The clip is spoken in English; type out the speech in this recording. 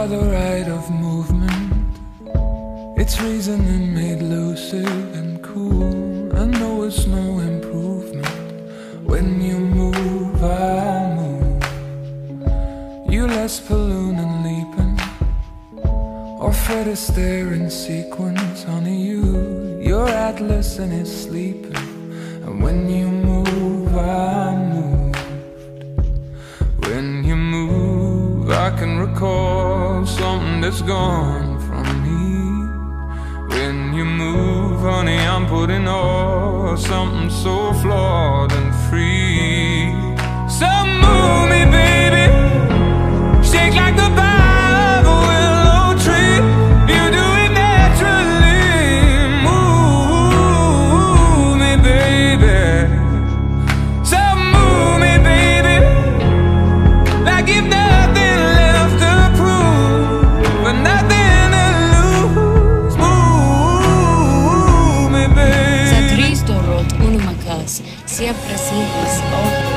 are the right of movement. It's reasoning made lucid and cool. I know it's no improvement. When you move, I move. You less balloon and leaping. Or Fred Astaire in sequence, honey, you. You're Atlas and it's sleeping. And when you move, I move. When you I can recall something that's gone from me. When you move, honey, I'm putting off something so flawed and free. sempre é simples.